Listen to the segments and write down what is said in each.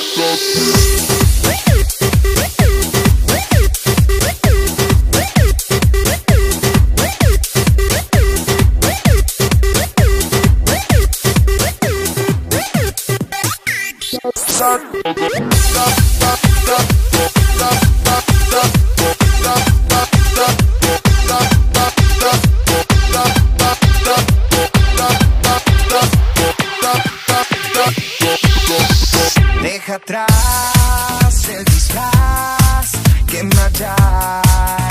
Go, go, go. Deja atrás el disfraz, quema ya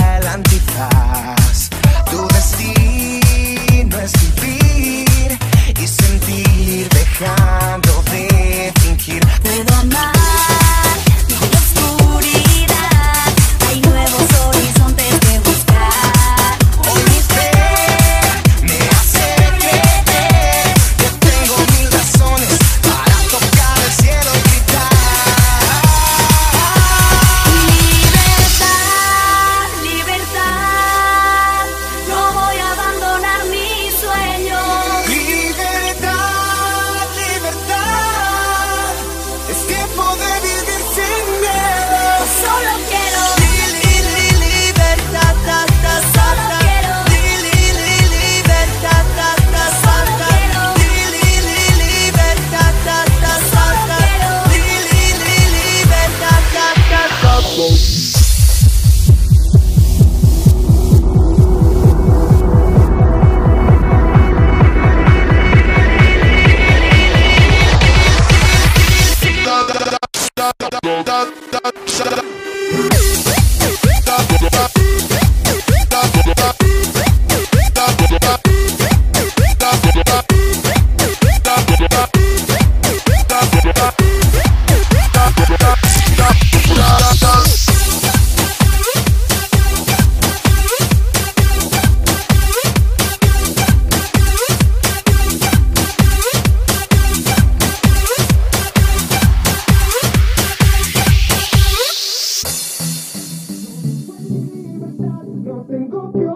can go.